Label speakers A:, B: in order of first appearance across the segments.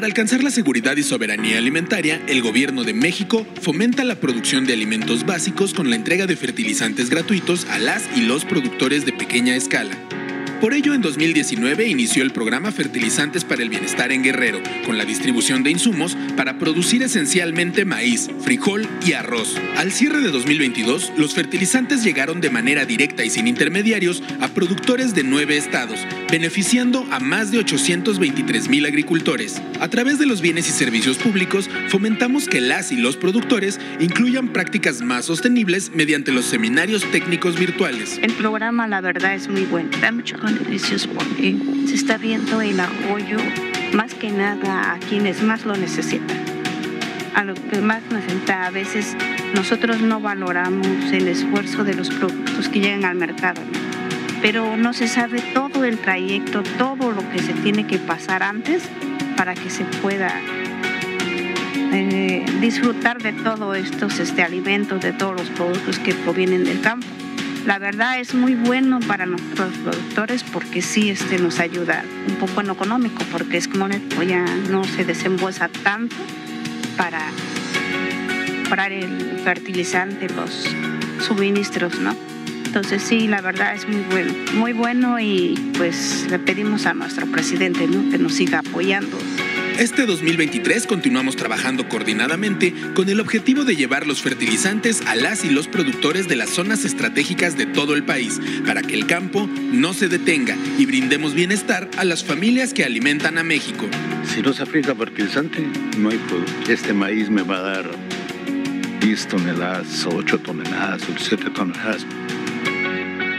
A: Para alcanzar la seguridad y soberanía alimentaria, el gobierno de México fomenta la producción de alimentos básicos con la entrega de fertilizantes gratuitos a las y los productores de pequeña escala. Por ello, en 2019 inició el programa Fertilizantes para el Bienestar en Guerrero, con la distribución de insumos para producir esencialmente maíz, frijol y arroz. Al cierre de 2022, los fertilizantes llegaron de manera directa y sin intermediarios a productores de nueve estados, beneficiando a más de 823 mil agricultores. A través de los bienes y servicios públicos, fomentamos que las y los productores incluyan prácticas más sostenibles mediante los seminarios técnicos virtuales.
B: El programa, la verdad, es muy bueno. Da mucho beneficios porque se está viendo el apoyo más que nada a quienes más lo necesitan. A lo que más necesita, a veces nosotros no valoramos el esfuerzo de los productos que llegan al mercado, pero no se sabe todo el trayecto, todo lo que se tiene que pasar antes para que se pueda eh, disfrutar de todos estos este, alimentos, de todos los productos que provienen del campo. La verdad es muy bueno para nuestros productores porque sí este, nos ayuda un poco en lo económico, porque es como ya no se desembolsa tanto para comprar el fertilizante, los suministros, ¿no? Entonces sí, la verdad es muy bueno, muy bueno y pues le pedimos a nuestro presidente ¿no? que nos siga apoyando.
A: Este 2023 continuamos trabajando coordinadamente con el objetivo de llevar los fertilizantes a las y los productores de las zonas estratégicas de todo el país, para que el campo no se detenga y brindemos bienestar a las familias que alimentan a México.
C: Si no se aplica fertilizante, no hay producto. Este maíz me va a dar 10 toneladas, 8 toneladas, 7 toneladas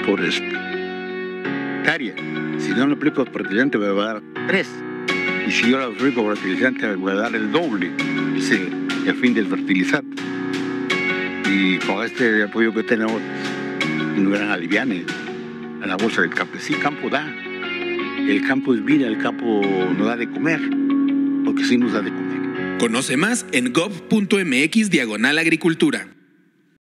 C: por hectárea. Si no lo aplico fertilizante, me va a dar 3. Y si yo la aplico fertilizante, voy a dar el doble. Es el, fin del fertilizante. Y con este apoyo que tenemos, no gran aliviane a la bolsa del campo. Sí, campo da. El campo es vida, el campo nos da de comer, porque sí nos da de comer.
A: Conoce más en gov.mx diagonal agricultura.